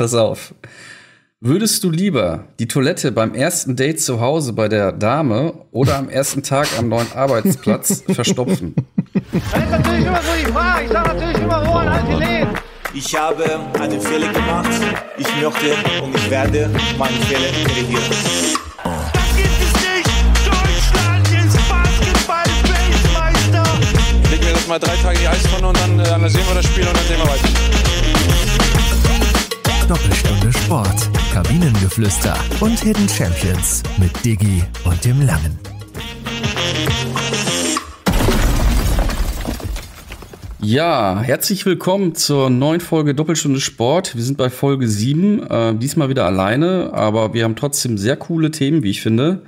Pass auf. Würdest du lieber die Toilette beim ersten Date zu Hause bei der Dame oder am ersten Tag am neuen Arbeitsplatz verstopfen? Das ist natürlich immer so die Frage. Ich sage natürlich immer so an Antilen. Ich habe einen Fehler gemacht. Ich möchte und ich werde meinen Fehler korrigieren. Mal drei Tage in die Eistonne und dann äh, analysieren wir das Spiel und dann sehen wir weiter. Doppelstunde Sport, Kabinengeflüster und Hidden Champions mit Diggi und dem Langen. Ja, herzlich willkommen zur neuen Folge Doppelstunde Sport. Wir sind bei Folge 7, äh, diesmal wieder alleine, aber wir haben trotzdem sehr coole Themen, wie ich finde.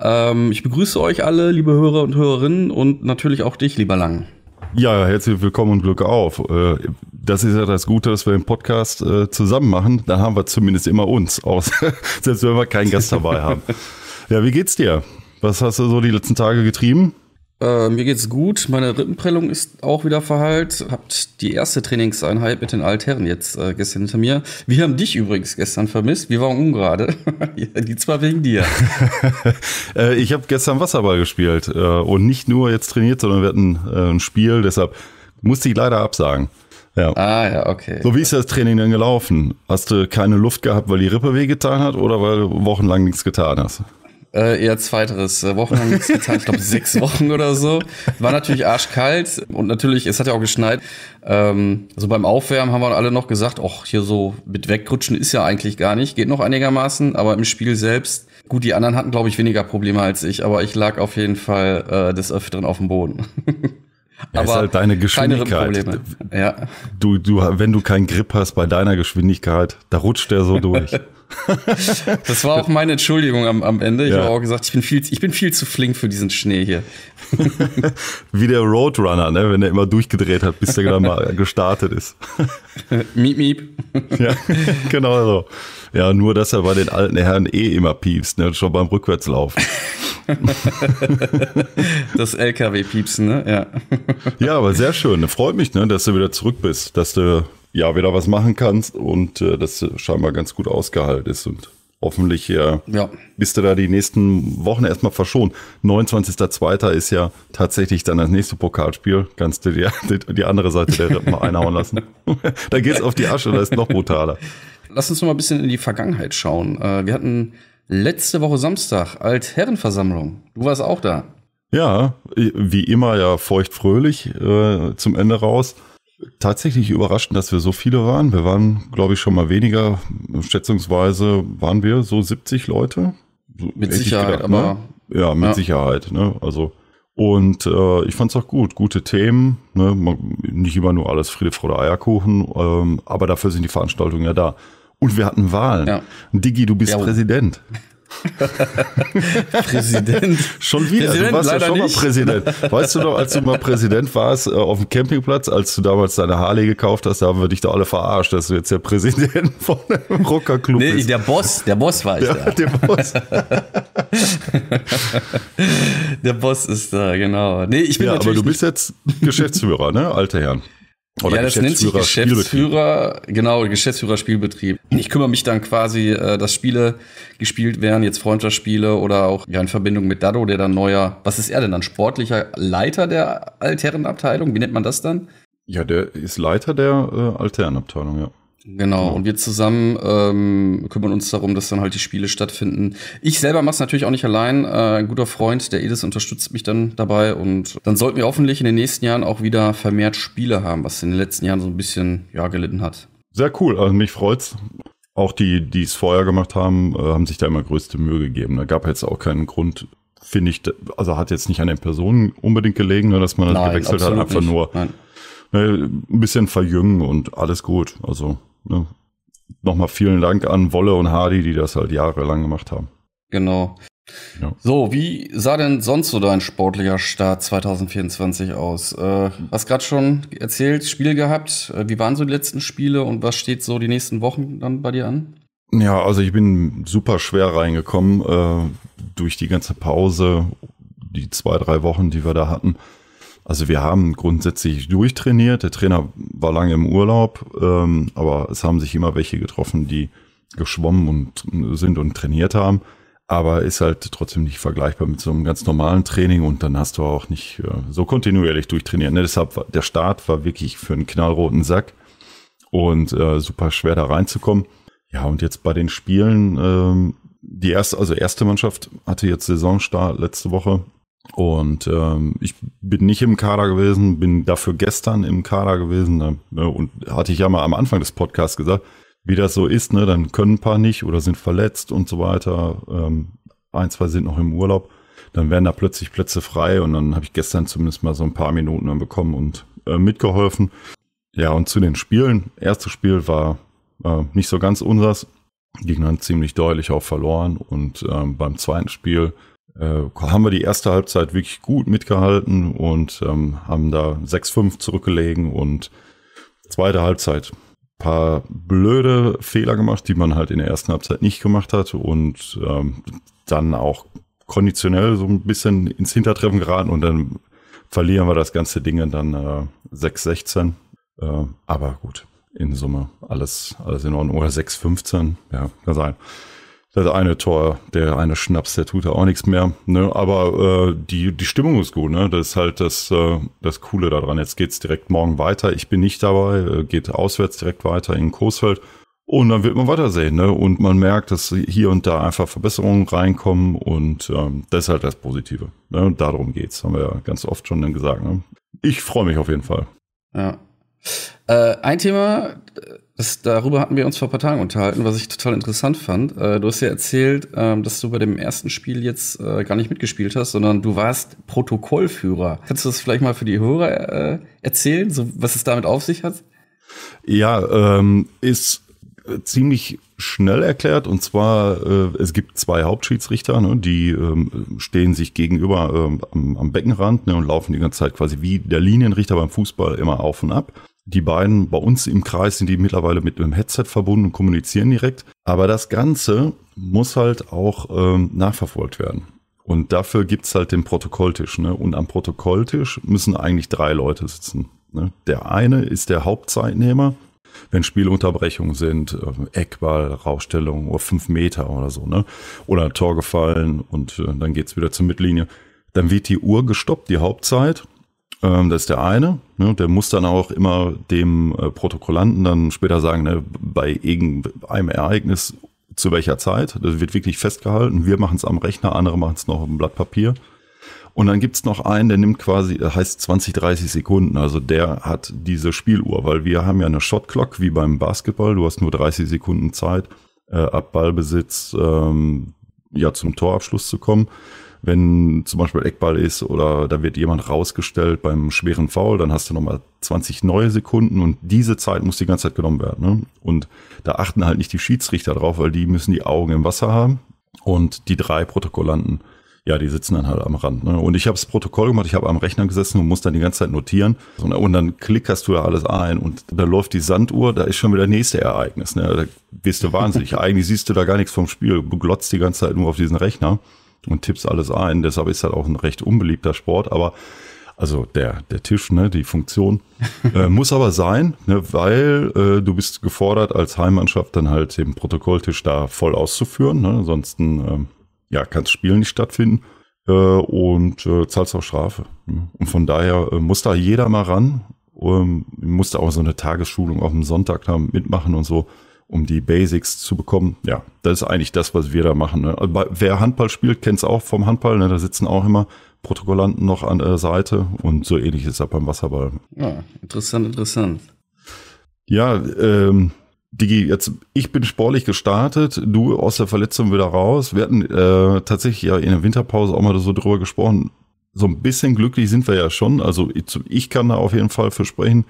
Ähm, ich begrüße euch alle, liebe Hörer und Hörerinnen und natürlich auch dich, lieber Lang. Ja, herzlich willkommen und Glück auf. Äh, Das ist ja das Gute, dass wir den Podcast äh, zusammen machen. Dann haben wir zumindest immer uns, aus, selbst wenn wir keinen Gast dabei haben. Ja, wie geht's dir? Was hast du so die letzten Tage getrieben? Äh, mir geht's gut, meine Rippenprellung ist auch wieder verheilt. Habt die erste Trainingseinheit mit den Altherren jetzt äh, gestern hinter mir. Wir haben dich übrigens gestern vermisst. Wir waren ungerade. Die zwar wegen dir. Äh, Ich habe gestern Wasserball gespielt äh, und nicht nur jetzt trainiert, sondern wir hatten äh, ein Spiel, deshalb musste ich leider absagen. Ja. Ah ja, okay. So, wie ist das Training denn gelaufen? Hast du keine Luft gehabt, weil die Rippe wehgetan hat oder weil du wochenlang nichts getan hast? Äh, eher zweiteres. Äh, wochenlang nichts getan. Ich glaube, sechs Wochen oder so. War natürlich arschkalt und natürlich, es hat ja auch geschneit. Ähm, also beim Aufwärmen haben wir alle noch gesagt, ach, hier so mit wegrutschen ist ja eigentlich gar nicht. Geht noch einigermaßen, aber im Spiel selbst, gut, die anderen hatten, glaube ich, weniger Probleme als ich, aber ich lag auf jeden Fall äh, des Öfteren auf dem Boden. Ja, ist halt deine Geschwindigkeit. Ja. Du, du, wenn du keinen Grip hast bei deiner Geschwindigkeit, da rutscht der so durch. Das war auch meine Entschuldigung am, am Ende. Ich Ja. habe auch gesagt, ich bin, viel, ich bin viel zu flink für diesen Schnee hier. Wie der Roadrunner, ne? wenn er immer durchgedreht hat, bis der dann mal gestartet ist. Miep, miep. ja, genau so. Ja, nur, dass er bei den alten Herren eh immer piepst, ne? schon beim Rückwärtslaufen. Das LKW-Piepsen, ne? Ja. Ja, aber sehr schön. Freut mich, ne, dass du wieder zurück bist, dass du ja wieder was machen kannst und äh, dass du scheinbar ganz gut ausgehalten ist und hoffentlich äh, Ja. bist du da die nächsten Wochen erstmal verschont. 29.02. ist ja tatsächlich dann das nächste Pokalspiel. Kannst du die, die, die andere Seite der Rippen mal einhauen lassen. da geht's auf die Asche, das ist noch brutaler. Lass uns noch mal ein bisschen in die Vergangenheit schauen. Äh, Wir hatten letzte Woche Samstag Altherrenversammlung. Du warst auch da. Ja, wie immer ja feuchtfröhlich äh, zum Ende raus. Tatsächlich überraschend, dass wir so viele waren. Wir waren, glaube ich, schon mal weniger. Schätzungsweise waren wir so 70 Leute. So Mit Sicherheit, gedacht, ne? aber- Ja, mit Ja. Sicherheit. Ne? Also und äh, ich fand's auch gut. Gute Themen. Ne? Man- Nicht immer nur alles Friede, Freude, Eierkuchen. Ähm, aber dafür sind die Veranstaltungen ja da. Und wir hatten Wahlen. Ja. Diggi, du bist Jawohl. Präsident. Präsident. Schon wieder, Präsident, du warst ja schon mal nicht. Präsident. Weißt du noch, als du mal Präsident warst äh, auf dem Campingplatz, als du damals deine Harley gekauft hast, da haben wir dich da alle verarscht, dass du jetzt der Präsident von einem Rockerclub Nee, bist. der Boss, der Boss war ich Ja, da. der Boss. Der Boss ist da, genau. Nee, ich bin ja, aber du bist jetzt Geschäftsführer, ne, alte Herren. ja, das nennt sich. Geschäftsführer, genau, Geschäftsführer Spielbetrieb. Ich kümmere mich dann quasi, äh, dass Spiele gespielt werden, jetzt Freundschaftsspiele oder auch ja in Verbindung mit Dado, der dann neuer, was ist er denn dann, sportlicher Leiter der Altherrenabteilung? Wie nennt man das dann? Ja, der ist Leiter der äh, Alternabteilung, ja. Genau, und wir zusammen ähm, kümmern uns darum, dass dann halt die Spiele stattfinden. Ich selber mache es natürlich auch nicht allein. Äh, ein guter Freund, der Edis, unterstützt mich dann dabei und dann sollten wir hoffentlich in den nächsten Jahren auch wieder vermehrt Spiele haben, was in den letzten Jahren so ein bisschen ja gelitten hat. Sehr cool, also mich freut's. Auch die, die es vorher gemacht haben, äh, haben sich da immer größte Mühe gegeben. Da gab jetzt auch keinen Grund, finde ich, also hat jetzt nicht an den Personen unbedingt gelegen, ne, dass man das gewechselt hat, einfach nicht. nur Nein. ne, ein bisschen verjüngen und alles gut. Also ne, nochmal vielen Dank an Wolle und Hardy, die das halt jahrelang gemacht haben. Genau. Ja. So, wie sah denn sonst so dein sportlicher Start 2024 aus? Äh, hast gerade schon erzählt, Spiel gehabt. Äh, wie waren so die letzten Spiele und was steht so die nächsten Wochen dann bei dir an? Ja, also ich bin super schwer reingekommen äh, durch die ganze Pause, die zwei, drei Wochen, die wir da hatten. Also wir haben grundsätzlich durchtrainiert. Der Trainer war lange im Urlaub, ähm, aber es haben sich immer welche getroffen, die geschwommen und sind und trainiert haben. Aber ist halt trotzdem nicht vergleichbar mit so einem ganz normalen Training und dann hast du auch nicht äh, so kontinuierlich durchtrainiert. Ne? Deshalb war, der Start war wirklich für einen knallroten Sack und äh, super schwer da reinzukommen. Ja, und jetzt bei den Spielen, ähm, die erste, also erste Mannschaft hatte jetzt Saisonstart letzte Woche und ähm, ich bin nicht im Kader gewesen, bin dafür gestern im Kader gewesen ne, und hatte ich ja mal am Anfang des Podcasts gesagt, wie das so ist, ne? Dann können ein paar nicht oder sind verletzt und so weiter. Ähm, ein, zwei sind noch im Urlaub. Dann werden da plötzlich Plätze frei und dann habe ich gestern zumindest mal so ein paar Minuten dann bekommen und äh, mitgeholfen. Ja, und zu den Spielen. Erstes Spiel war äh, nicht so ganz unsers. Ging dann ziemlich deutlich auch verloren. Und ähm, beim zweiten Spiel äh, haben wir die erste Halbzeit wirklich gut mitgehalten und ähm, haben da 6-5 zurückgelegen und zweite Halbzeit paar blöde Fehler gemacht, die man halt in der ersten Halbzeit nicht gemacht hat und ähm, dann auch konditionell so ein bisschen ins Hintertreffen geraten und dann verlieren wir das ganze Ding dann äh, 6-16. Äh, aber gut, in Summe alles, alles in Ordnung. Oder 6-15, ja, kann sein das eine Tor, der eine Schnaps, der tut da auch nichts mehr. Ne? Aber äh, die, die Stimmung ist gut, ne? Das ist halt das, äh, das Coole daran. Jetzt geht's direkt morgen weiter. Ich bin nicht dabei, äh, geht auswärts direkt weiter in Coesfeld. Und dann wird man weitersehen, ne? Und man merkt, dass hier und da einfach Verbesserungen reinkommen und ähm, das ist halt das Positive. Ne? Und darum geht's, haben wir ja ganz oft schon dann gesagt. Ne? Ich freue mich auf jeden Fall. Ja. Äh, ein Thema, das, darüber hatten wir uns vor ein paar Tagen unterhalten, was ich total interessant fand. Äh, du hast ja erzählt, ähm, dass du bei dem ersten Spiel jetzt äh, gar nicht mitgespielt hast, sondern du warst Protokollführer. Kannst du das vielleicht mal für die Hörer äh, erzählen, so, was es damit auf sich hat? Ja, ähm, ist ziemlich schnell erklärt und zwar äh, es gibt zwei Hauptschiedsrichter, ne, die ähm, stehen sich gegenüber ähm, am, am Beckenrand ne, und laufen die ganze Zeit quasi wie der Linienrichter beim Fußball immer auf und ab. Die beiden bei uns im Kreis sind die mittlerweile mit einem Headset verbunden und kommunizieren direkt. Aber das Ganze muss halt auch ähm, nachverfolgt werden. Und dafür gibt's halt den Protokolltisch. Ne? Und am Protokolltisch müssen eigentlich drei Leute sitzen. Ne? Der eine ist der Hauptzeitnehmer, wenn Spielunterbrechungen sind, äh, Eckball, Rausstellung oder fünf Meter oder so, ne? Oder ein Tor gefallen und äh, dann geht's wieder zur Mittellinie. Dann wird die Uhr gestoppt, die Hauptzeit. Ähm, das ist der eine. Ne? Der muss dann auch immer dem äh, Protokollanten dann später sagen, ne, bei irgendeinem Ereignis zu welcher Zeit. Das wird wirklich festgehalten. Wir machen es am Rechner, andere machen es noch auf dem Blatt Papier. Und dann gibt's noch einen, der nimmt quasi, das heißt 20, 30 Sekunden. Also der hat diese Spieluhr, weil wir haben ja eine Shotclock wie beim Basketball. Du hast nur 30 Sekunden Zeit, äh, ab Ballbesitz ähm, ja zum Torabschluss zu kommen. Wenn zum Beispiel Eckball ist oder da wird jemand rausgestellt beim schweren Foul, dann hast du nochmal 20 neue Sekunden und diese Zeit muss die ganze Zeit genommen werden. Ne? Und da achten halt nicht die Schiedsrichter drauf, weil die müssen die Augen im Wasser haben und die drei Protokollanten ja, die sitzen dann halt am Rand. Ne? Und ich habe das Protokoll gemacht, ich habe am Rechner gesessen und muss dann die ganze Zeit notieren. Und dann klickerst du da alles ein und da läuft die Sanduhr, da ist schon wieder nächste Ereignis. Ne? Da wirst du wahnsinnig. Eigentlich siehst du da gar nichts vom Spiel. Du glotzt die ganze Zeit nur auf diesen Rechner und tippst alles ein. Deshalb ist halt auch ein recht unbeliebter Sport. Aber also der, der Tisch, ne, die Funktion. äh, muss aber sein, ne, weil äh, du bist gefordert, als Heimmannschaft dann halt den Protokolltisch da voll auszuführen. Ne? Ansonsten ähm, ja, kann das Spiel nicht stattfinden äh, und äh, zahlst auch Strafe. Ne? Und von daher äh, muss da jeder mal ran. Ähm, muss da auch so eine Tagesschulung auf dem Sonntag da mitmachen und so, um die Basics zu bekommen. Ja, das ist eigentlich das, was wir da machen. Ne? Also, wer Handball spielt, kennt es auch vom Handball. Ne? Da sitzen auch immer Protokollanten noch an der Seite und so ähnlich ist es auch beim Wasserball. Ja, interessant, interessant. Ja, ähm, Digi, jetzt, ich bin sportlich gestartet, du aus der Verletzung wieder raus. Wir hatten äh, tatsächlich ja in der Winterpause auch mal so drüber gesprochen. So ein bisschen glücklich sind wir ja schon. Also ich, ich kann da auf jeden Fall versprechen.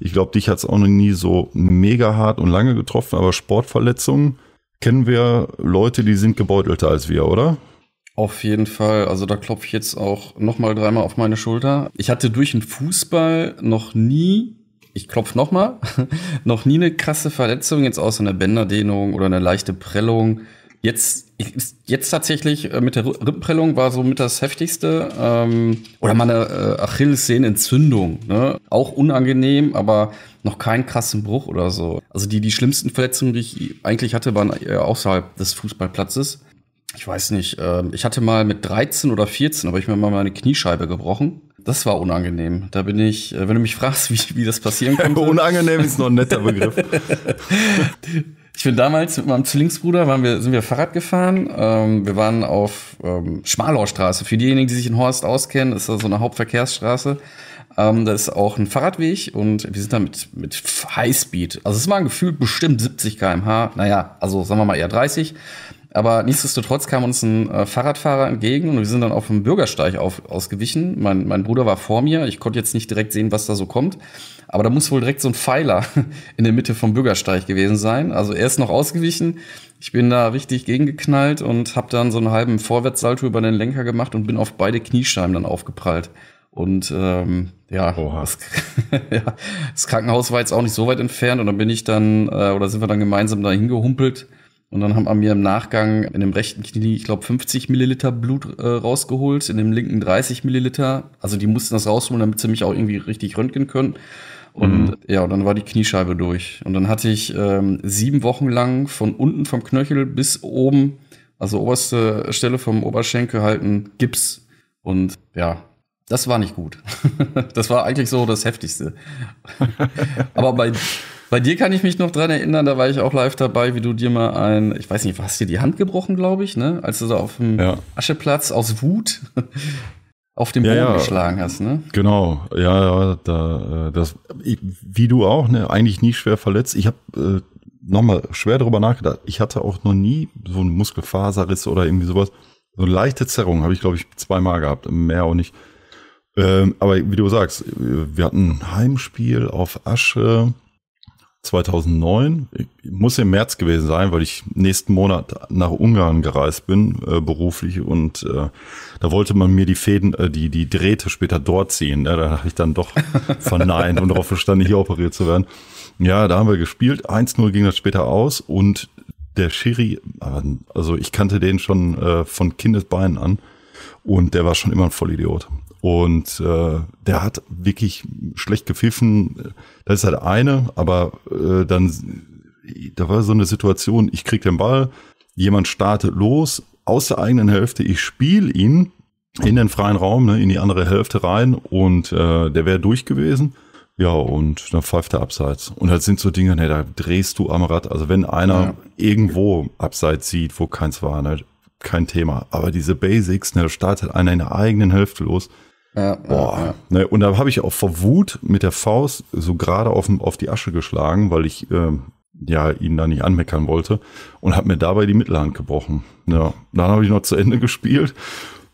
Ich glaube, dich hat es auch noch nie so mega hart und lange getroffen, aber Sportverletzungen kennen wir Leute, die sind gebeutelter als wir, oder? Auf jeden Fall. Also da klopfe ich jetzt auch noch mal dreimal auf meine Schulter. Ich hatte durch den Fußball noch nie ich klopf noch mal, noch nie eine krasse Verletzung, jetzt außer einer Bänderdehnung oder eine leichte Prellung. Jetzt, jetzt tatsächlich äh, mit der Rippenprellung war so mit das heftigste. Ähm, oder meine äh, Achillessehnenentzündung. Ne? Auch unangenehm, aber noch keinen krassen Bruch oder so. Also die, die schlimmsten Verletzungen, die ich eigentlich hatte, waren äh, außerhalb des Fußballplatzes. Ich weiß nicht, äh, ich hatte mal mit 13 oder 14, aber ich mir mal meine Kniescheibe gebrochen. Das war unangenehm. Da bin ich, äh, wenn du mich fragst, wie, wie das passieren konnte. Unangenehm ist noch ein netter Begriff. Ich bin damals mit meinem Zwillingsbruder, waren wir, sind wir Fahrrad gefahren. Ähm, wir waren auf ähm, Schmalaustraße. Für diejenigen, die sich in Horst auskennen, ist das so eine Hauptverkehrsstraße. Ähm, da ist auch ein Fahrradweg und wir sind da mit, mit Highspeed. Also es waren gefühlt bestimmt 70 km/h. Naja, also sagen wir mal eher 30. Aber nichtsdestotrotz kam uns ein äh, Fahrradfahrer entgegen und wir sind dann auf dem Bürgersteig auf, ausgewichen. Mein, mein Bruder war vor mir. Ich konnte jetzt nicht direkt sehen, was da so kommt. Aber da muss wohl direkt so ein Pfeiler in der Mitte vom Bürgersteig gewesen sein. Also er ist noch ausgewichen. Ich bin da richtig gegengeknallt und habe dann so einen halben Vorwärtssalto über den Lenker gemacht und bin auf beide Kniescheiben dann aufgeprallt. Und ähm, ja, das, ja, das Krankenhaus war jetzt auch nicht so weit entfernt und dann bin ich dann, äh, oder sind wir dann gemeinsam da hingehumpelt und dann haben wir mir im Nachgang in dem rechten Knie, ich glaube, 50 Milliliter Blut äh, rausgeholt, in dem linken 30 Milliliter. Also die mussten das rausholen, damit sie mich auch irgendwie richtig röntgen können. Und mhm. ja, und dann war die Kniescheibe durch. Und dann hatte ich ähm, sieben Wochen lang von unten vom Knöchel bis oben, also oberste Stelle vom Oberschenkel halt ein Gips. Und ja, das war nicht gut. das war eigentlich so das Heftigste. Aber bei, bei dir kann ich mich noch dran erinnern, da war ich auch live dabei, wie du dir mal ein, ich weiß nicht, hast dir die Hand gebrochen, glaube ich, ne? Als du so auf dem ja. Ascheplatz aus Wut auf dem Boden ja, ja. geschlagen hast, ne? Genau, ja, ja, da, äh, das, wie du auch, ne, eigentlich nie schwer verletzt. Ich habe äh, nochmal schwer darüber nachgedacht. Ich hatte auch noch nie so einen Muskelfaserriss oder irgendwie sowas. So eine leichte Zerrung habe ich, glaube ich, zweimal gehabt, mehr auch nicht. Ähm, aber wie du sagst, wir hatten ein Heimspiel auf Asche 2009. Muss im März gewesen sein, weil ich nächsten Monat nach Ungarn gereist bin, äh, beruflich. Und äh, da wollte man mir die Fäden, äh, die, die Drähte später dort ziehen. Ne? Da habe ich dann doch verneint und darauf verstanden, hier operiert zu werden. Ja, da haben wir gespielt. 1-0 ging das später aus und der Schiri, also ich kannte den schon äh, von Kindesbeinen an und der war schon immer ein Vollidiot. Und äh, der hat wirklich schlecht gepfiffen. Das ist halt eine, aber äh, dann, da war so eine Situation, ich krieg den Ball, jemand startet los aus der eigenen Hälfte, ich spiele ihn in den freien Raum, ne, in die andere Hälfte rein und äh, der wäre durch gewesen. Ja, und dann pfeift er abseits. Und halt sind so Dinge, ne, da drehst du am Rad. Also wenn einer ja. irgendwo abseits sieht, wo keins war, ne, kein Thema. Aber diese Basics, ne, da startet einer in der eigenen Hälfte los. Ja, Boah. Ja, ja. Ne, und da habe ich auch vor Wut mit der Faust so gerade auf, auf die Asche geschlagen, weil ich äh, ja ihn da nicht anmeckern wollte und habe mir dabei die Mittelhand gebrochen. Ja, dann habe ich noch zu Ende gespielt,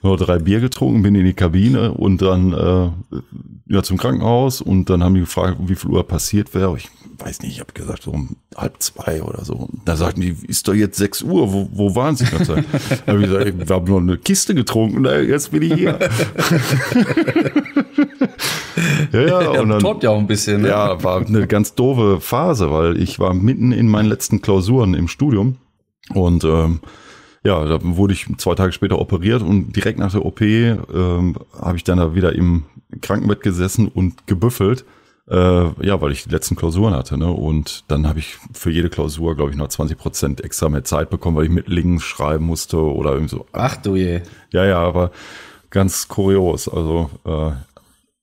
noch drei Bier getrunken, bin in die Kabine und dann äh, ja zum Krankenhaus und dann haben die gefragt, wie viel Uhr passiert wäre. Ich weiß nicht, ich habe gesagt, so um halb zwei oder so. Da sagten die, ist doch jetzt sechs Uhr, wo, wo waren Sie da habe ich gesagt, wir haben nur eine Kiste getrunken, jetzt bin ich hier. ja, ja, und dann, tobt ja auch ein bisschen. Ne? Ja, war eine ganz doofe Phase, weil ich war mitten in meinen letzten Klausuren im Studium und ähm, ja, da wurde ich zwei Tage später operiert und direkt nach der OP ähm, habe ich dann da wieder im Krankenbett gesessen und gebüffelt. Äh, ja, weil ich die letzten Klausuren hatte, ne? Und dann habe ich für jede Klausur, glaube ich, noch 20 Prozent extra mehr Zeit bekommen, weil ich mit links schreiben musste oder irgendwie so. Ach du je. Ja, ja, aber ganz kurios. Also äh,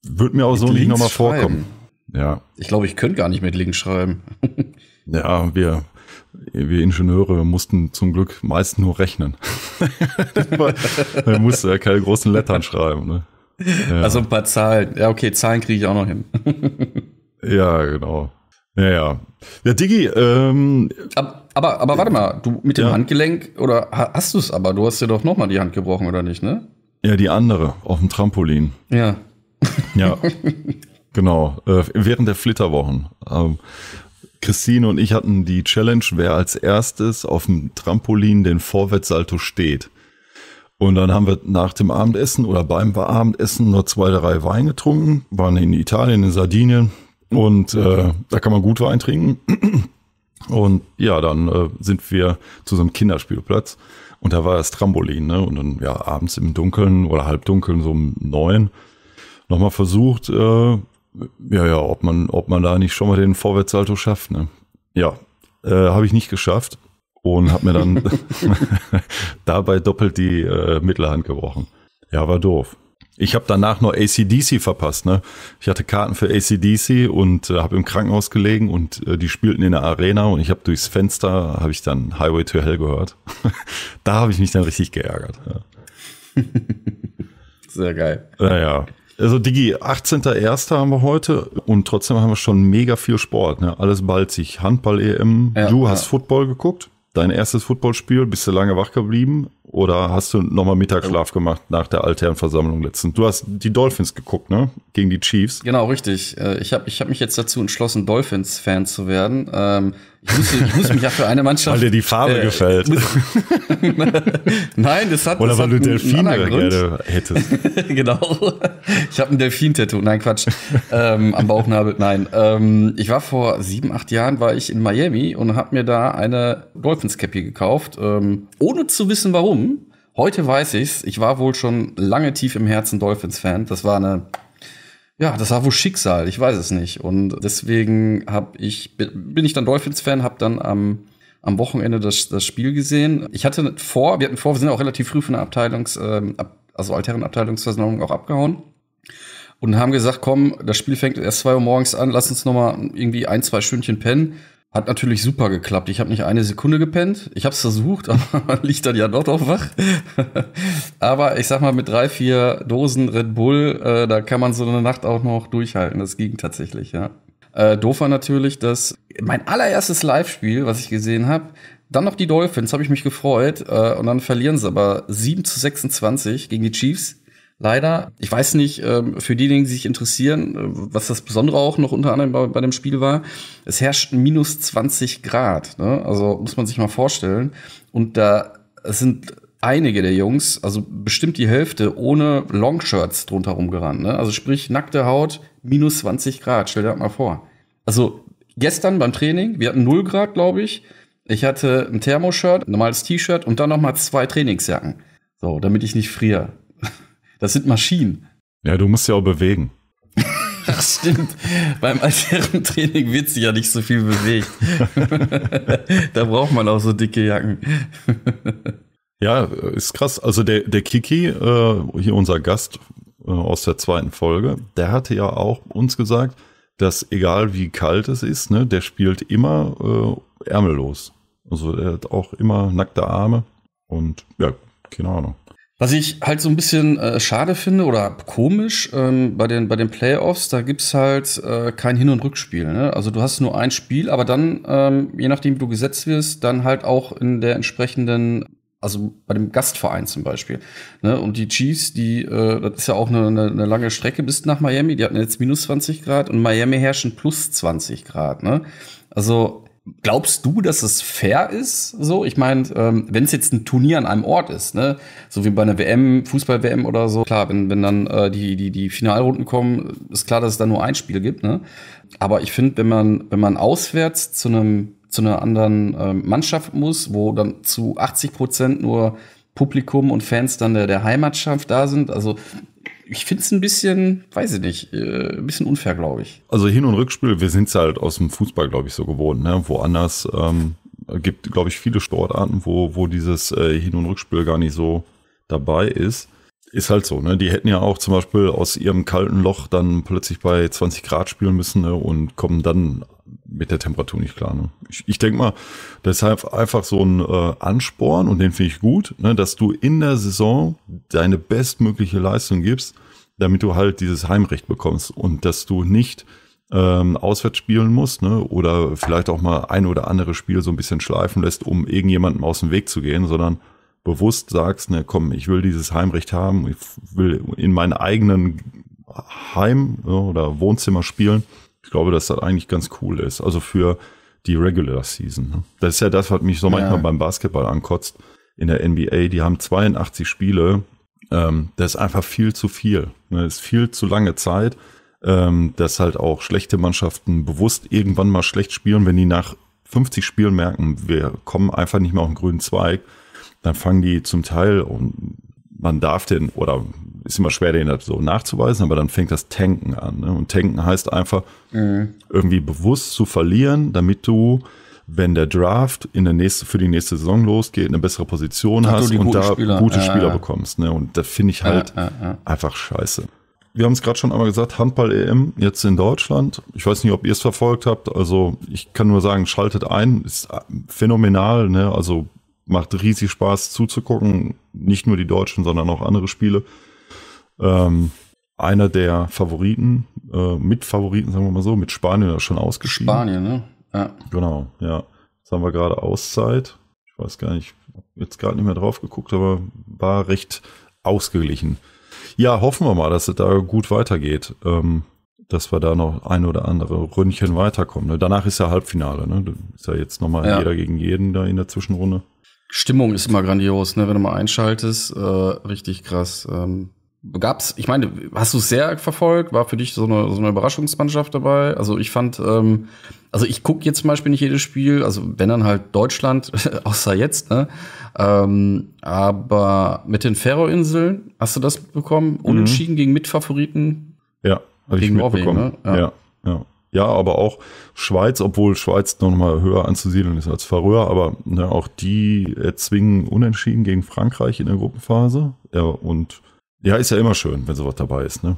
wird mir auch mit so nicht nochmal vorkommen. Ja. Ich glaube, ich könnte gar nicht mit links schreiben. ja, wir, wir Ingenieure mussten zum Glück meist nur rechnen. Man musste ja keine großen Lettern schreiben. Ne? Ja. Also ein paar Zahlen. Ja, okay, Zahlen kriege ich auch noch hin. ja, genau. Ja, ja. Ja, Digi, ähm, aber, aber, aber warte mal, du mit dem ja. Handgelenk, oder hast du es aber? Du hast dir doch nochmal die Hand gebrochen, oder nicht, ne? Ja, die andere, auf dem Trampolin. Ja. Ja, genau. Äh, während der Flitterwochen. Ähm, Christine und ich hatten die Challenge, wer als erstes auf dem Trampolin den Vorwärtssalto steht. Und dann haben wir nach dem Abendessen oder beim Abendessen nur zwei, drei Wein getrunken, waren in Italien, in Sardinien und äh, da kann man gut Wein trinken. Und ja, dann äh, sind wir zu so einem Kinderspielplatz und da war das Trampolin, ne? Und dann ja abends im Dunkeln oder halbdunkeln, so um neun, nochmal versucht, äh, ja, ja, ob man, ob man da nicht schon mal den Vorwärtssalto schafft, ne? Ja, äh, habe ich nicht geschafft und habe mir dann dabei doppelt die äh, Mittelhand gebrochen. Ja, war doof. Ich habe danach noch ACDC verpasst. Ne? Ich hatte Karten für ACDC und äh, habe im Krankenhaus gelegen und äh, die spielten in der Arena und ich habe durchs Fenster habe ich dann Highway to Hell gehört. da habe ich mich dann richtig geärgert. Ja. Sehr geil. Naja. Also Digi, 18.01. haben wir heute und trotzdem haben wir schon mega viel Sport. Ne? Alles bald sich. Handball-EM. Ja, du hast ja. Football geguckt? Dein erstes Footballspiel? Bist du lange wach geblieben? Oder hast du nochmal Mittagsschlaf gemacht nach der Altherrenversammlung letztens? Du hast die Dolphins geguckt, ne? Gegen die Chiefs. Genau, richtig. Äh, Ich habe ich hab mich jetzt dazu entschlossen, Dolphins-Fan zu werden. Ähm, Ich muss, ich muss mich ja für eine Mannschaft. Weil dir die Farbe äh, gefällt. Nein, das hat Oder das weil hat du Delfine gerne hättest. genau. Ich habe ein Delfin-Tattoo. Nein, Quatsch. ähm, am Bauchnabel. Nein. Ähm, ich war vor sieben, acht Jahren war ich in Miami und habe mir da eine Dolphins-Cappy gekauft, ähm, ohne zu wissen, warum. Heute weiß ich's. Ich war wohl schon lange tief im Herzen Dolphins-Fan. Das war eine ja, das war wohl Schicksal, ich weiß es nicht. Und deswegen hab ich, bin ich dann Dolphins-Fan, habe dann am, am Wochenende das, das Spiel gesehen. Ich hatte vor, wir hatten vor, wir sind auch relativ früh von der Abteilungs, ab, also Altherren-Abteilungsversammlung auch abgehauen. Und haben gesagt, komm, das Spiel fängt erst zwei Uhr morgens an, lass uns noch mal irgendwie ein, zwei Stündchen pennen. Hat natürlich super geklappt. Ich habe nicht eine Sekunde gepennt. Ich habe es versucht, aber man liegt dann ja doch noch wach. aber ich sag mal, mit drei, vier Dosen Red Bull, äh, da kann man so eine Nacht auch noch durchhalten. Das ging tatsächlich, ja. Äh, doof war natürlich, dass mein allererstes Live-Spiel, was ich gesehen habe, dann noch die Dolphins, habe ich mich gefreut. Äh, und dann verlieren sie aber 7 zu 26 gegen die Chiefs. Leider, ich weiß nicht, ähm, für diejenigen, die sich interessieren, äh, was das Besondere auch noch unter anderem bei, dem Spiel war, es herrscht minus 20 Grad. Ne? Also muss man sich mal vorstellen. Und da sind einige der Jungs, also bestimmt die Hälfte, ohne Longshirts drunter rumgerannt. Ne? Also sprich, nackte Haut, minus 20 Grad. Stell dir das mal vor. Also gestern beim Training, wir hatten 0 Grad, glaube ich. Ich hatte ein Thermoshirt, ein normales T-Shirt und dann noch mal zwei Trainingsjacken. So, damit ich nicht friere. Das sind Maschinen. Ja, du musst ja auch bewegen. Das stimmt. Beim Training wird sich ja nicht so viel bewegt. da braucht man auch so dicke Jacken. Ja, ist krass. Also der, der Kiki, äh, hier unser Gast äh, aus der zweiten Folge, der hatte ja auch uns gesagt, dass egal wie kalt es ist, ne, der spielt immer äh, ärmellos. Also er hat auch immer nackte Arme und ja, keine Ahnung. Was ich halt so ein bisschen äh, schade finde oder komisch ähm, bei, den, bei den Playoffs, da gibt's halt äh, kein Hin- und Rückspiel. Ne? Also du hast nur ein Spiel, aber dann, ähm, je nachdem wie du gesetzt wirst, dann halt auch in der entsprechenden, also bei dem Gastverein zum Beispiel. Ne? Und die Chiefs, die, äh, das ist ja auch eine, eine, eine lange Strecke bis nach Miami, die hatten jetzt minus 20 Grad und Miami herrschen plus 20 Grad. Ne? Also Glaubst du, dass es fair ist? So, ich meine, ähm, wenn es jetzt ein Turnier an einem Ort ist, ne, so wie bei einer WM, Fußball-WM oder so, klar, wenn, wenn dann äh, die, die, die Finalrunden kommen, ist klar, dass es da nur ein Spiel gibt, ne? Aber ich finde, wenn man, wenn man auswärts zu einem, zu einer anderen ähm, Mannschaft muss, wo dann zu 80 Prozent nur Publikum und Fans dann der, der Heimatschaft da sind, also ich finde es ein bisschen, weiß ich nicht, äh, ein bisschen unfair, glaube ich. Also Hin- und Rückspiel, wir sind es halt aus dem Fußball, glaube ich, so gewohnt. Ne? Woanders ähm, gibt, glaube ich, viele Sportarten, wo, wo dieses äh, Hin- und Rückspiel gar nicht so dabei ist. Ist halt so, ne? Die hätten ja auch zum Beispiel aus ihrem kalten Loch dann plötzlich bei 20 Grad spielen müssen ne? und kommen dann mit der Temperatur nicht klar. Ne? Ich, ich denke mal, deshalb einfach so ein äh, Ansporn und den finde ich gut, ne? dass du in der Saison deine bestmögliche Leistung gibst, damit du halt dieses Heimrecht bekommst und dass du nicht ähm, auswärts spielen musst ne? oder vielleicht auch mal ein oder andere Spiel so ein bisschen schleifen lässt, um irgendjemandem aus dem Weg zu gehen, sondern bewusst sagst, ne, komm, ich will dieses Heimrecht haben, ich will in meinen eigenen Heim oder Wohnzimmer spielen. Ich glaube, dass das eigentlich ganz cool ist. Also für die Regular Season. Ne? Das ist ja das, was mich so manchmal Ja. beim Basketball ankotzt. In der NBA, die haben 82 Spiele. Ähm, das ist einfach viel zu viel. Ne? Das ist viel zu lange Zeit. Ähm, dass halt auch schlechte Mannschaften bewusst irgendwann mal schlecht spielen, wenn die nach 50 Spielen merken, wir kommen einfach nicht mehr auf den grünen Zweig, dann fangen die zum Teil und man darf den, oder ist immer schwer, den so nachzuweisen, aber dann fängt das Tanken an. Ne? Und Tanken heißt einfach, irgendwie bewusst zu verlieren, damit du, wenn der Draft in der nächste, für die nächste Saison losgeht, eine bessere Position Ach, hast und da Spieler. gute Ja, Spieler ja. bekommst. Ne? Und das finde ich halt ja, ja. einfach scheiße. Wir haben es gerade schon einmal gesagt, Handball-EM jetzt in Deutschland. Ich weiß nicht, ob ihr es verfolgt habt. Also ich kann nur sagen, schaltet ein. Ist phänomenal. Ne? Also macht riesig Spaß zuzugucken. Nicht nur die Deutschen, sondern auch andere Spiele. Ähm, einer der Favoriten, äh, Mitfavoriten, sagen wir mal so, mit Spanien ist schon ausgeschieden. Spanien, ne? Ja. Genau, ja. Jetzt haben wir gerade Auszeit. Ich weiß gar nicht, jetzt gerade nicht mehr drauf geguckt, aber war recht ausgeglichen. Ja, hoffen wir mal, dass es da gut weitergeht. Ähm, dass wir da noch ein oder andere Ründchen weiterkommen. Ne? Danach ist ja Halbfinale, ne? Ist ja jetzt nochmal Ja. jeder gegen jeden da in der Zwischenrunde. Stimmung ist immer grandios, ne? Wenn du mal einschaltest, äh, richtig krass. Ähm, gab's, ich meine, hast du es sehr verfolgt? War für dich so eine, so eine Überraschungsmannschaft dabei? Also ich fand, ähm, also ich gucke jetzt zum Beispiel nicht jedes Spiel, also wenn dann halt Deutschland, außer jetzt, ne? Ähm, aber mit den Färöerinseln, hast du das bekommen? Unentschieden gegen Mitfavoriten? Ja, Gegen. Norwegen, ne? Ja. Ja. Ja, ja. aber auch Schweiz, obwohl Schweiz noch mal höher anzusiedeln ist als Färöer, aber ne, auch die erzwingen Unentschieden gegen Frankreich in der Gruppenphase. Ja, und ja, ist ja immer schön, wenn sowas dabei ist, ne?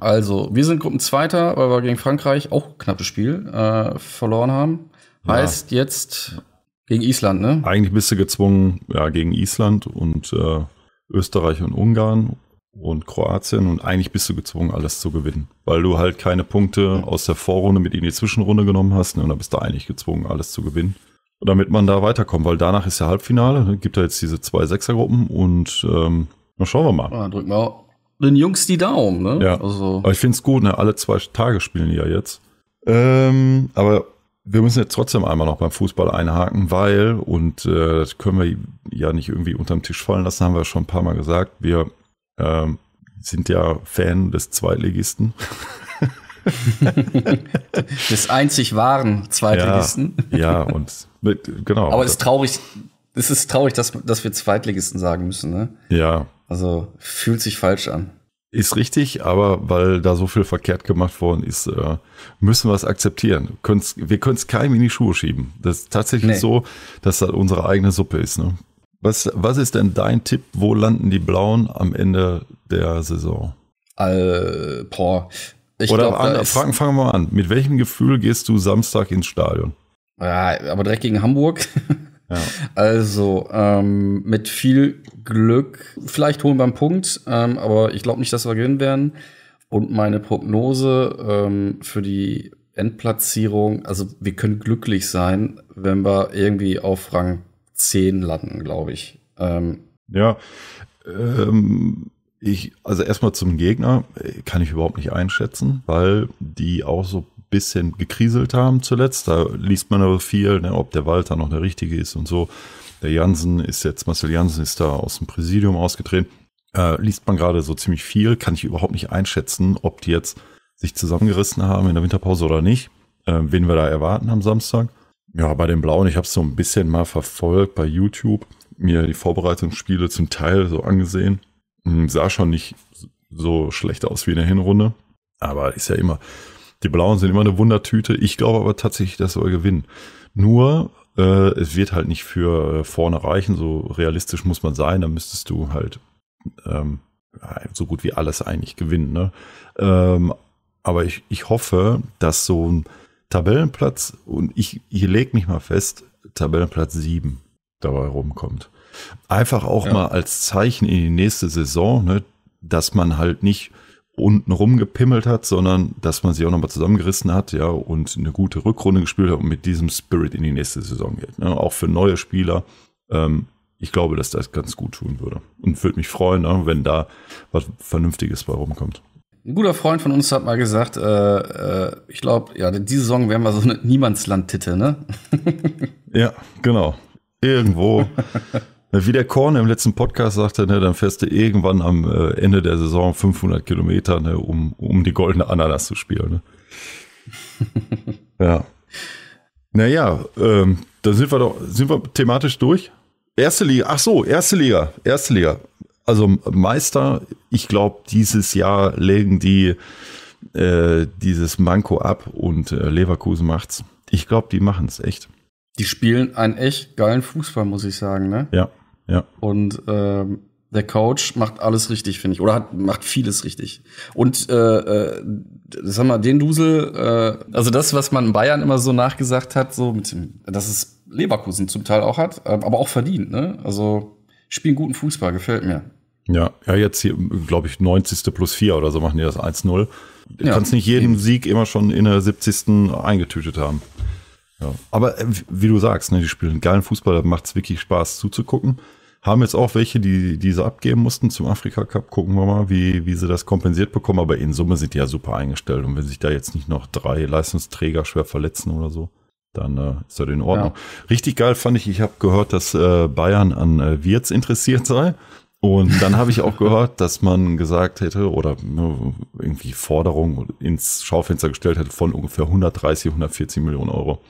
Also, wir sind Gruppenzweiter, weil wir gegen Frankreich auch knappes Spiel äh, verloren haben. Heißt jetzt gegen Island, ne? Eigentlich bist du gezwungen, ja, gegen Island und äh, Österreich und Ungarn und Kroatien und eigentlich bist du gezwungen, alles zu gewinnen, weil du halt keine Punkte aus der Vorrunde mit in die Zwischenrunde genommen hast ne, und dann bist du eigentlich gezwungen, alles zu gewinnen. Und damit man da weiterkommt, weil danach ist ja Halbfinale, ne, gibt da jetzt diese zwei Sechsergruppen und ähm, na schauen wir mal. Ah, drücken wir den Jungs die Daumen, ne? Ja. Also, Aber ich finde es gut, ne? alle zwei Tage spielen die ja jetzt. Ähm, aber wir müssen jetzt trotzdem einmal noch beim Fußball einhaken, weil, und äh, das können wir ja nicht irgendwie unterm Tisch fallen lassen, haben wir schon ein paar Mal gesagt, wir ähm, sind ja Fan des Zweitligisten. des einzig wahren Zweitligisten. Ja, ja und genau. Aber es ist traurig, es ist traurig, dass, dass wir Zweitligisten sagen müssen, ne? ja, Also, fühlt sich falsch an. Ist richtig, aber weil da so viel verkehrt gemacht worden ist, äh, müssen wir es akzeptieren. Wir können es keinem in die Schuhe schieben. Das ist tatsächlich Nee. so, dass das unsere eigene Suppe ist. Ne? Was, was ist denn dein Tipp? Wo landen die Blauen am Ende der Saison? Äh, boah. Ich Oder glaub, an, fangen, fangen wir mal an. Mit welchem Gefühl gehst du Samstag ins Stadion? Ja, aber direkt gegen Hamburg. Ja. Also, ähm, mit viel Glück, vielleicht holen wir einen Punkt, ähm, aber ich glaube nicht, dass wir gewinnen werden. Und meine Prognose ähm, für die Endplatzierung, also wir können glücklich sein, wenn wir irgendwie auf Rang 10 landen, glaube ich. Ähm, Ja, ähm, ich, also erstmal zum Gegner äh, kann ich überhaupt nicht einschätzen, weil die auch so ein bisschen gekriselt haben zuletzt. Da liest man aber viel, ne, ob der Walter noch der richtige ist und so. Der Jansen ist jetzt, Marcel Jansen ist da aus dem Präsidium ausgetreten. Äh, liest man gerade so ziemlich viel, kann ich überhaupt nicht einschätzen, ob die jetzt sich zusammengerissen haben in der Winterpause oder nicht. Äh, wen wir da erwarten am Samstag. Ja, bei den Blauen, ich habe es so ein bisschen mal verfolgt bei YouTube, mir die Vorbereitungsspiele zum Teil so angesehen. Hm, Sah schon nicht so schlecht aus wie in der Hinrunde. Aber ist ja immer, die Blauen sind immer eine Wundertüte. Ich glaube aber tatsächlich, dass wir gewinnen. Nur, äh, es wird halt nicht für äh, vorne reichen. So realistisch muss man sein. Da müsstest du halt ähm, so gut wie alles eigentlich gewinnen. Ne? Ähm, aber ich, ich hoffe, dass so ein Tabellenplatz, und ich, ich lege mich mal fest, Tabellenplatz 7 dabei rumkommt. Einfach auch mal als Zeichen in die nächste Saison, ne, dass man halt nicht unten rumgepimmelt hat, sondern dass man sich auch nochmal zusammengerissen hat, ja, und eine gute Rückrunde gespielt hat und mit diesem Spirit in die nächste Saison geht. Ne? Auch für neue Spieler. Ähm, ich glaube, dass das ganz gut tun würde. Und würde mich freuen, ne, wenn da was Vernünftiges bei rumkommt. Ein guter Freund von uns hat mal gesagt, äh, äh, ich glaube, ja, diese Saison werden wir so eine Niemandsland-Titte, ne? Ja, genau. Irgendwo. Wie der Korn im letzten Podcast sagte, ne, dann fährst du irgendwann am äh, Ende der Saison 500 Kilometer, ne, um, um die goldene Ananas zu spielen. Ne? ja. Naja, ähm, da sind wir doch, sind wir thematisch durch. Erste Liga, ach so, erste Liga, erste Liga. Also Meister, ich glaube, dieses Jahr legen die äh, dieses Manko ab und äh, Leverkusen macht's. Ich glaube, die machen's echt. Die spielen einen echt geilen Fußball, muss ich sagen, ne? Ja, ja. Und ähm, der Coach macht alles richtig, finde ich. Oder hat, macht vieles richtig. Und äh, äh, sag mal, den Dusel, äh, also das, was man in Bayern immer so nachgesagt hat, so mit dem, dass es Leverkusen zum Teil auch hat, äh, aber auch verdient, ne? Also spielen guten Fußball, gefällt mir. Ja, ja, jetzt hier, glaube ich, 90. plus 4 oder so machen die das 1-0. Du Ja, kannst nicht jeden eben. Sieg immer schon in der 70. eingetütet haben. Ja. Aber äh, wie du sagst, ne, die spielen geilen Fußball, da macht's wirklich Spaß zuzugucken. Haben jetzt auch welche, die, die sie abgeben mussten zum Afrika Cup. Gucken wir mal, wie, wie sie das kompensiert bekommen. Aber in Summe sind die ja super eingestellt. Und wenn sich da jetzt nicht noch drei Leistungsträger schwer verletzen oder so, dann äh, ist das in Ordnung. Richtig geil fand ich, ich habe gehört, dass äh, Bayern an äh, Wirtz interessiert sei. Und dann habe ich auch gehört, dass man gesagt hätte oder ne, irgendwie Forderungen ins Schaufenster gestellt hätte von ungefähr 130, 140 Millionen Euro.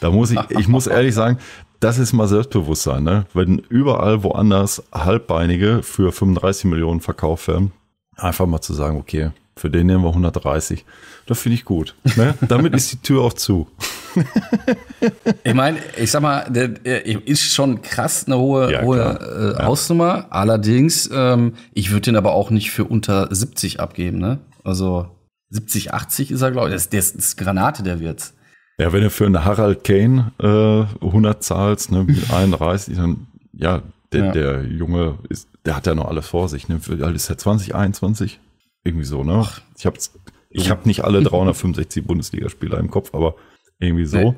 Da muss ich, ich muss ehrlich sagen, das ist mal Selbstbewusstsein, ne? Wenn überall woanders Halbbeinige für 35 Millionen verkauft werden, einfach mal zu sagen, okay, für den nehmen wir 130. Das finde ich gut. Ne? Damit ist die Tür auch zu. Ich meine, ich sag mal, der, ist schon krass eine hohe, Ja, hohe äh, Hausnummer. Allerdings, ähm, ich würde den aber auch nicht für unter 70 abgeben, ne? Also 70, 80 ist er, glaube ich. Das, das ist Granate, der Wirt. Ja, wenn du für einen Harald Kane äh, 100 zahlst, ne, mit 31, dann, ja, der, Ja. der Junge ist, der hat ja noch alles vor sich, ne? Alt ist der 20, 21? Irgendwie so, ne? ich habe ich hab nicht alle 365 Bundesligaspieler im Kopf, aber irgendwie so. Nee.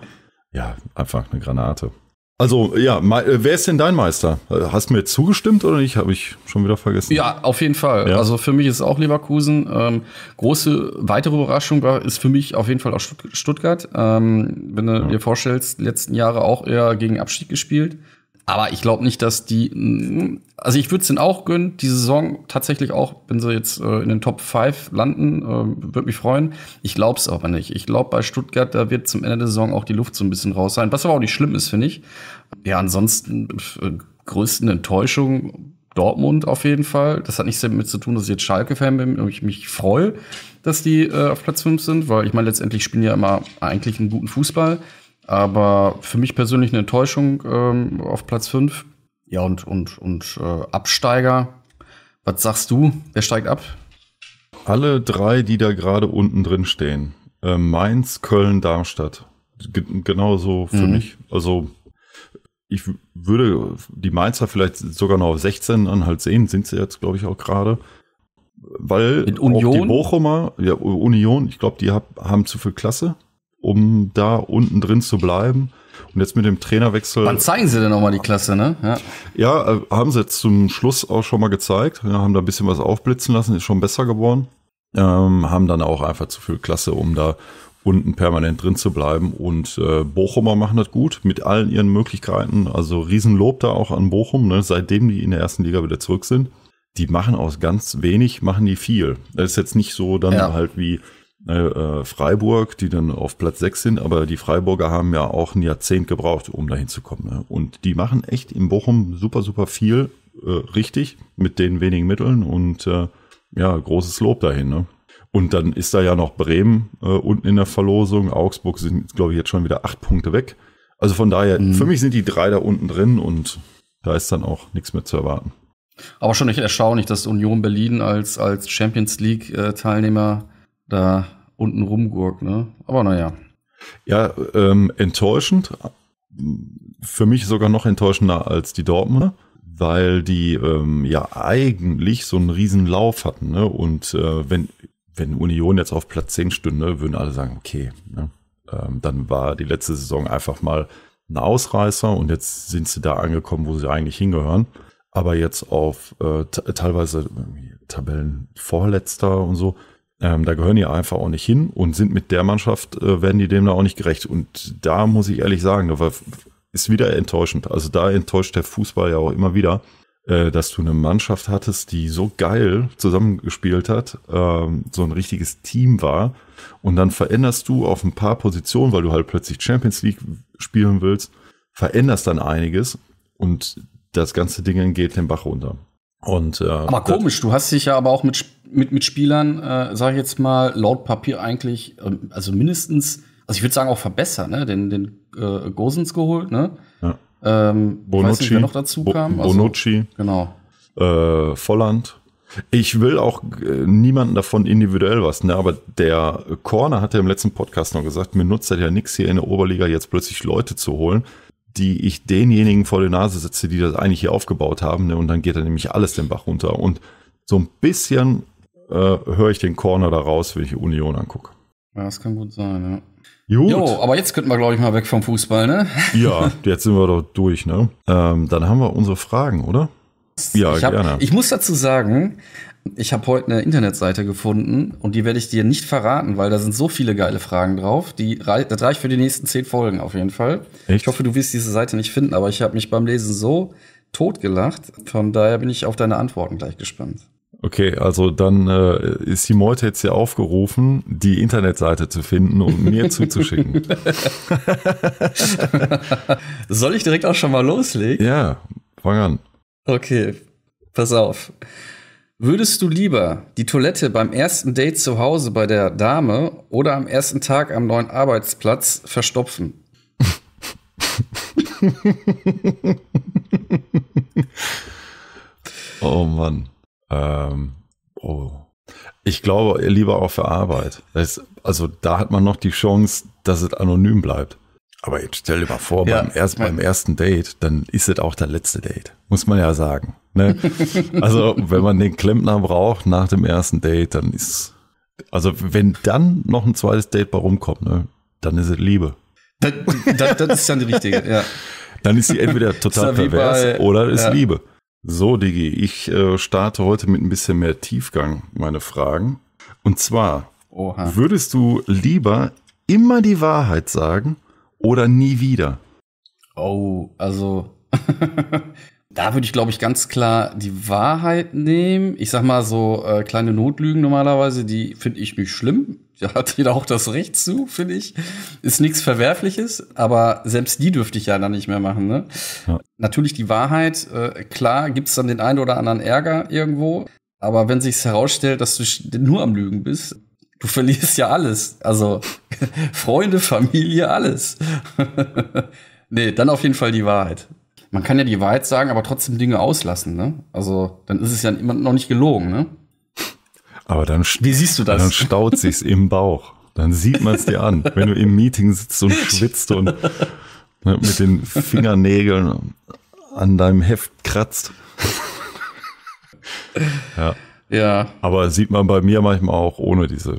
Ja, einfach eine Granate. Also, ja, äh, wer ist denn dein Meister? Hast du mir jetzt zugestimmt oder nicht? Habe ich schon wieder vergessen. Ja, auf jeden Fall. Ja. Also für mich ist es auch Leverkusen. Ähm, große weitere Überraschung war, ist für mich auf jeden Fall auch Stutt- Stuttgart. Ähm, wenn du dir vorstellst, letzten Jahre auch eher gegen Abstieg gespielt. Aber ich glaube nicht, dass die, mm, also ich würde es denen auch gönnen, die Saison tatsächlich auch, wenn sie jetzt äh, in den Top 5 landen, äh, würde mich freuen. Ich glaube es aber nicht. Ich glaube bei Stuttgart, da wird zum Ende der Saison auch die Luft so ein bisschen raus sein, was aber auch nicht schlimm ist, finde ich. Ja, ansonsten äh, größten Enttäuschung Dortmund auf jeden Fall. Das hat nichts damit zu tun, dass ich jetzt Schalke-Fan bin und ich mich freue, dass die äh, auf Platz 5 sind, weil ich meine, letztendlich spielen ja immer eigentlich einen guten Fußball. Aber für mich persönlich eine Enttäuschung ähm, auf Platz 5. Ja, und, und, und äh, Absteiger. Was sagst du? Wer steigt ab? Alle drei, die da gerade unten drin stehen. Äh, Mainz, Köln, Darmstadt. Ge genauso für Mhm. mich. Also ich würde die Mainzer vielleicht sogar noch auf 16 an halt sehen, sind sie jetzt, glaube ich, auch gerade. Weil Mit auch die Union? Bochumer, ja, Union, ich glaube, die hab, haben zu viel Klasse, um da unten drin zu bleiben. Und jetzt mit dem Trainerwechsel. Wann zeigen sie denn noch mal die Klasse, ne? Ja. Ja, äh, haben sie jetzt zum Schluss auch schon mal gezeigt. Ja, haben da ein bisschen was aufblitzen lassen, ist schon besser geworden. Ähm, haben dann auch einfach zu viel Klasse, um da unten permanent drin zu bleiben. Und äh, Bochumer machen das gut mit allen ihren Möglichkeiten. Also Riesenlob da auch an Bochum, ne, seitdem die in der ersten Liga wieder zurück sind. Die machen aus ganz wenig, machen die viel. Das ist jetzt nicht so dann Ja. halt wie äh, äh, Freiburg, die dann auf Platz 6 sind, aber die Freiburger haben ja auch ein Jahrzehnt gebraucht, um dahin zu kommen. Ne? Und die machen echt in Bochum super, super viel äh, richtig mit den wenigen Mitteln und äh, ja, großes Lob dahin. Ne? Und dann ist da ja noch Bremen äh, unten in der Verlosung. Augsburg sind, glaube ich, jetzt schon wieder acht Punkte weg. Also von daher, für mich sind die drei da unten drin und da ist dann auch nichts mehr zu erwarten. Aber schon echt erstaunlich, dass Union Berlin als, als Champions League-Teilnehmer da unten rumgurkt, ne? Aber naja. Ja, ähm, enttäuschend. Für mich sogar noch enttäuschender als die Dortmunder, weil die ähm, ja eigentlich so einen riesen Lauf hatten. Ne? Und äh, wenn, wenn Union jetzt auf Platz 10 stünde, würden alle sagen, okay, ne? ähm, dann war die letzte Saison einfach mal ein Ausreißer und jetzt sind sie da angekommen, wo sie eigentlich hingehören. Aber jetzt auf äh, te- teilweise irgendwie Tabellenvorletzter und so, ähm, da gehören die einfach auch nicht hin und sind mit der Mannschaft, äh, werden die dem da auch nicht gerecht. Und da muss ich ehrlich sagen, da war, ist wieder enttäuschend. Also da enttäuscht der Fußball ja auch immer wieder. äh, dass du eine Mannschaft hattest, die so geil zusammengespielt hat, ähm, so ein richtiges Team war. Und dann veränderst du auf ein paar Positionen, weil du halt plötzlich Champions League spielen willst, veränderst dann einiges und das ganze Ding geht den Bach runter. Und, äh, Aber komisch, du hast dich ja aber auch mit, mit, mit Spielern, äh, sag ich jetzt mal, laut Papier eigentlich, ähm, also mindestens, also ich würde sagen auch verbessert, ne? Den, den äh, Gosens geholt, ne? Ja. Ähm, ich weiß nicht, wer noch dazu Bo- kam. Also, Bonucci, Genau. äh, Volland. Ich will auch äh, niemanden davon individuell was, ne? aber der Corner hat ja im letzten Podcast noch gesagt, mir nutzt das ja nichts hier in der Oberliga jetzt plötzlich Leute zu holen, die ich denjenigen vor die Nase setze, die das eigentlich hier aufgebaut haben, ne? und dann geht dann nämlich alles den Bach runter. Und so ein bisschen äh, höre ich den Corner da raus, wenn ich die Union angucke. Ja, das kann gut sein, ja. Gut. Jo, aber jetzt könnten wir, glaube ich, mal weg vom Fußball, ne? Ja, jetzt sind wir doch durch, ne? Ähm, dann haben wir unsere Fragen, oder? Ja, ich, hab, gerne. ich muss dazu sagen, ich habe heute eine Internetseite gefunden und die werde ich dir nicht verraten, weil da sind so viele geile Fragen drauf. Die, das reicht für die nächsten zehn Folgen auf jeden Fall. Echt? Ich hoffe, du wirst diese Seite nicht finden, aber ich habe mich beim Lesen so totgelacht. Von daher bin ich auf deine Antworten gleich gespannt. Okay, also dann äh, ist die Meute jetzt hier aufgerufen, die Internetseite zu finden und mir zuzuschicken. Soll ich direkt auch schon mal loslegen? Ja, fang an. Okay, pass auf. Würdest du lieber die Toilette beim ersten Date zu Hause bei der Dame oder am ersten Tag am neuen Arbeitsplatz verstopfen? Oh Mann. Ähm, oh. Ich glaube lieber auf der Arbeit. Das, also da hat man noch die Chance, dass es anonym bleibt. Aber jetzt stell dir mal vor, Ja. beim, erst, beim ersten Date, dann ist es auch der letzte Date. Muss man ja sagen. Ne? Also wenn man den Klempner braucht nach dem ersten Date, dann ist, also wenn dann noch ein zweites Date bei rumkommt, ne, dann ist es Liebe. Das, das, das ist dann die richtige, ja. Dann ist sie entweder total ja pervers bei- oder ist ja. Liebe. So, Digi, ich äh, starte heute mit ein bisschen mehr Tiefgang meine Fragen. Und zwar, Oha. würdest du lieber immer die Wahrheit sagen oder nie wieder? Oh, also da würde ich, glaube ich, ganz klar die Wahrheit nehmen. Ich sag mal so äh, kleine Notlügen normalerweise, die finde ich nicht schlimm. Da hat jeder auch das Recht zu, finde ich. Ist nichts Verwerfliches, aber selbst die dürfte ich ja dann nicht mehr machen. Ne? Ja. Natürlich die Wahrheit, äh, klar gibt's dann den einen oder anderen Ärger irgendwo, aber wenn sich's herausstellt, dass du nur am Lügen bist, du verlierst ja alles. Also Freunde, Familie, alles. nee, dann auf jeden Fall die Wahrheit. Man kann ja die Wahrheit sagen, aber trotzdem Dinge auslassen, ne? Also, dann ist es ja immer noch nicht gelogen, ne? Aber dann, Wie siehst du das? dann staut sich's im Bauch. Dann sieht man es dir an, wenn du im Meeting sitzt und schwitzt und ne, mit den Fingernägeln an deinem Heft kratzt. Ja. Ja. Aber sieht man bei mir manchmal auch ohne diese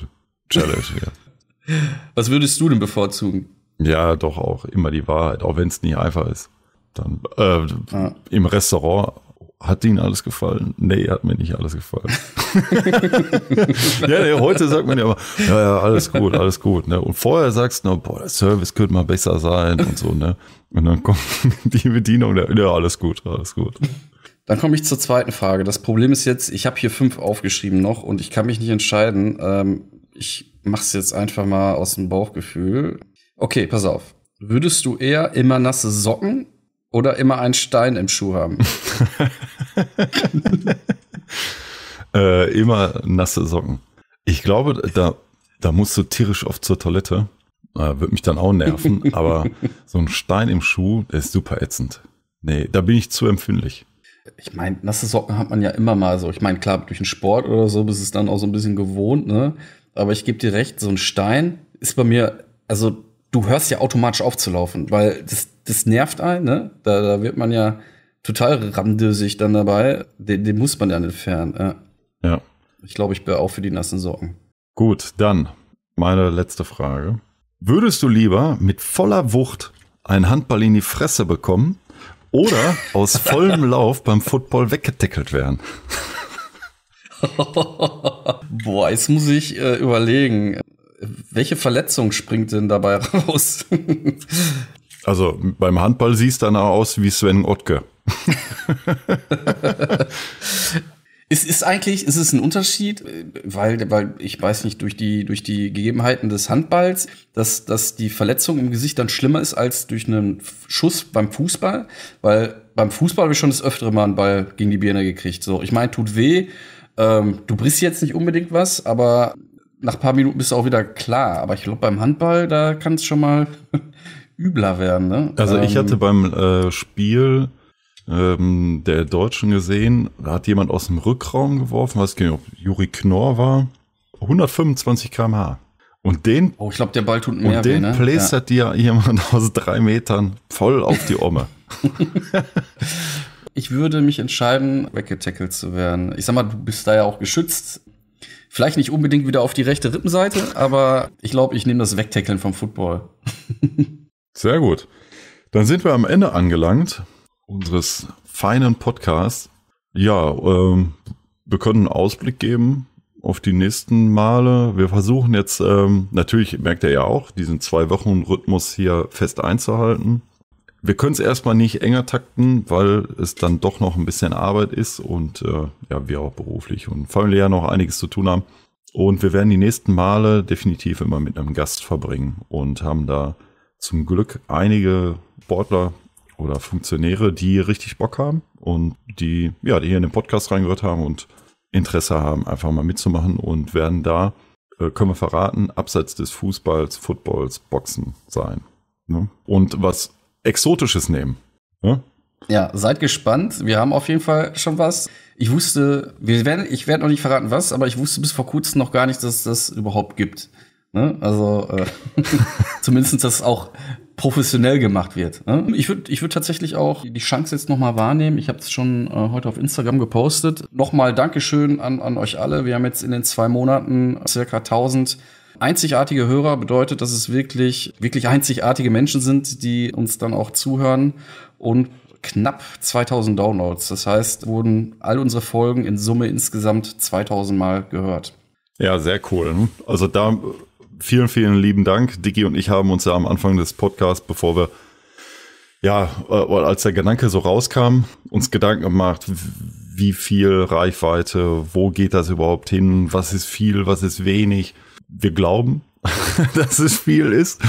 Challenge hier. Was würdest du denn bevorzugen? Ja, doch auch immer die Wahrheit, auch wenn es nicht einfach ist. Dann äh, Ja. im Restaurant hat Ihnen alles gefallen? Nee, hat mir nicht alles gefallen. ja, nee, heute sagt man ja immer, ja, ja, alles gut, alles gut. Ne? Und vorher sagst du boah, der Service könnte mal besser sein und so, ne? Und dann kommt die Bedienung, der, ja, alles gut, alles gut. Dann komme ich zur zweiten Frage. Das Problem ist jetzt, ich habe hier fünf aufgeschrieben noch und ich kann mich nicht entscheiden. Ähm, ich mach's jetzt einfach mal aus dem Bauchgefühl. Okay, pass auf. Würdest du eher immer nasse Socken oder immer einen Stein im Schuh haben? Äh, immer nasse Socken. Ich glaube, da, da musst du tierisch oft zur Toilette. Äh, wird mich dann auch nerven, aber so ein Stein im Schuh, der ist super ätzend. Nee, da bin ich zu empfindlich. Ich meine, nasse Socken hat man ja immer mal so. Ich meine, klar, durch den Sport oder so bist es dann auch so ein bisschen gewohnt, ne? Aber ich gebe dir recht, so ein Stein ist bei mir, also du hörst ja automatisch aufzulaufen, weil das, das nervt einen, ne? Da, da wird man ja total ramdösig dann dabei. Den, den muss man dann entfernen. Ja. Ja. Ich glaube, ich bin auch für die nassen Socken. Gut, dann meine letzte Frage. Würdest du lieber mit voller Wucht einen Handball in die Fresse bekommen oder aus vollem Lauf beim Football weggetackelt werden? Boah, jetzt muss ich äh, überlegen, welche Verletzung springt denn dabei raus? Also beim Handball siehst du dann aus wie Sven Ottke. Es ist eigentlich, es ist ein Unterschied, weil, weil ich weiß nicht, durch die, durch die Gegebenheiten des Handballs, dass, dass die Verletzung im Gesicht dann schlimmer ist als durch einen Schuss beim Fußball, weil beim Fußball habe ich schon das öftere Mal einen Ball gegen die Birne gekriegt. So, ich meine, tut weh, ähm, du brichst jetzt nicht unbedingt was, aber nach ein paar Minuten bist du auch wieder klar. Aber ich glaube, beim Handball, da kann es schon mal übler werden. Ne? Also ich Ähm, hatte beim äh, Spiel ähm, der Deutschen gesehen, da hat jemand aus dem Rückraum geworfen, weiß nicht, ob Juri Knorr war, 125 km/h. Und den, Oh, ich glaube, der Ball tut mehr und den weh, ne? plästert dir jemand aus drei Metern voll auf die Omme. Ich würde mich entscheiden, weggetackelt zu werden. Ich sag mal, du bist da ja auch geschützt. Vielleicht nicht unbedingt wieder auf die rechte Rippenseite, aber ich glaube, ich nehme das Wegtackeln vom Football. Sehr gut. Dann sind wir am Ende angelangt unseres feinen Podcasts. Ja, ähm, wir können einen Ausblick geben auf die nächsten Male. Wir versuchen jetzt, ähm, natürlich merkt ihr ja auch, diesen zwei Wochen Rhythmus hier fest einzuhalten. Wir können es erstmal nicht enger takten, weil es dann doch noch ein bisschen Arbeit ist und äh, ja, wir auch beruflich und familiär noch einiges zu tun haben. Und wir werden die nächsten Male definitiv immer mit einem Gast verbringen und haben da zum Glück einige Sportler oder Funktionäre, die richtig Bock haben und die, ja, die hier in den Podcast reingehört haben und Interesse haben, einfach mal mitzumachen und werden da, äh, können wir verraten, abseits des Fußballs, Footballs, Boxen sein. Ne? Und was Exotisches nehmen. Ne? Ja, seid gespannt. Wir haben auf jeden Fall schon was. Ich wusste, wir werden, ich werde noch nicht verraten, was, aber ich wusste bis vor kurzem noch gar nicht, dass es das überhaupt gibt. Ne? Also äh, zumindest, dass es auch professionell gemacht wird. Ne? Ich würde ich würd tatsächlich auch die Chance jetzt noch mal wahrnehmen. Ich habe es schon äh, heute auf Instagram gepostet. Nochmal Dankeschön an, an euch alle. Wir haben jetzt in den zwei Monaten circa 1000 einzigartige Hörer. Bedeutet, dass es wirklich, wirklich einzigartige Menschen sind, die uns dann auch zuhören. Und knapp 2000 Downloads. Das heißt, wurden all unsere Folgen in Summe insgesamt 2000 Mal gehört. Ja, sehr cool. Also da vielen, vielen lieben Dank. Dicky und ich haben uns ja am Anfang des Podcasts, bevor wir, ja, äh, als der Gedanke so rauskam, uns Gedanken gemacht, wie viel Reichweite, wo geht das überhaupt hin, was ist viel, was ist wenig. Wir glauben, dass es viel ist.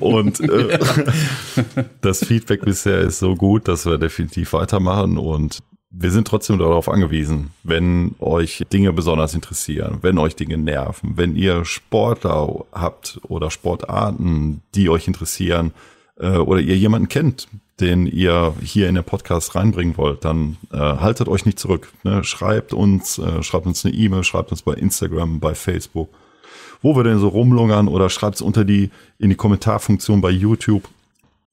Und äh, das Feedback bisher ist so gut, dass wir definitiv weitermachen und wir sind trotzdem darauf angewiesen, wenn euch Dinge besonders interessieren, wenn euch Dinge nerven, wenn ihr Sportler habt oder Sportarten, die euch interessieren äh, oder ihr jemanden kennt, den ihr hier in den Podcast reinbringen wollt, dann äh, haltet euch nicht zurück. Ne? Schreibt uns, äh, schreibt uns eine E-Mail, schreibt uns bei Instagram, bei Facebook, wo wir denn so rumlungern oder schreibt es unter die in die Kommentarfunktion bei YouTube.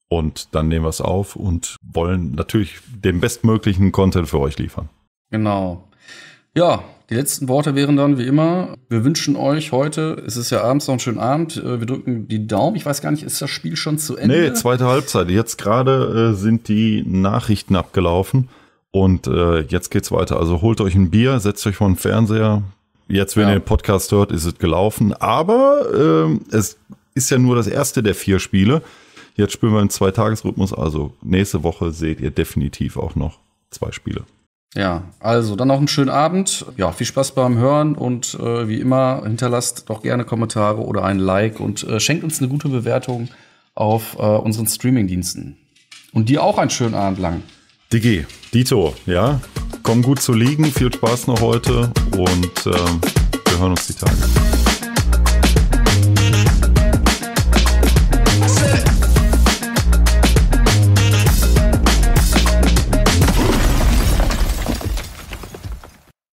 Und dann nehmen wir es auf und wollen natürlich den bestmöglichen Content für euch liefern. Genau. Ja, die letzten Worte wären dann wie immer, wir wünschen euch heute, es ist ja abends noch ein schönen Abend, äh, wir drücken die Daumen. Ich weiß gar nicht, ist das Spiel schon zu Ende? Nee, zweite Halbzeit. Jetzt gerade äh, sind die Nachrichten abgelaufen und äh, jetzt geht's weiter. Also holt euch ein Bier, setzt euch vor den Fernseher. Jetzt, wenn Ja. ihr den Podcast hört, ist es gelaufen. Aber ähm, es ist ja nur das erste der vier Spiele. Jetzt spielen wir im Zweitagesrhythmus. Also nächste Woche seht ihr definitiv auch noch zwei Spiele. Ja, also dann noch einen schönen Abend. Ja, viel Spaß beim Hören und äh, wie immer hinterlasst doch gerne Kommentare oder ein Like und äh, schenkt uns eine gute Bewertung auf äh, unseren Streamingdiensten. Und dir auch einen schönen Abend lang. Digi, Dito, ja, komm gut zu liegen. Viel Spaß noch heute und ähm, wir hören uns die Tage.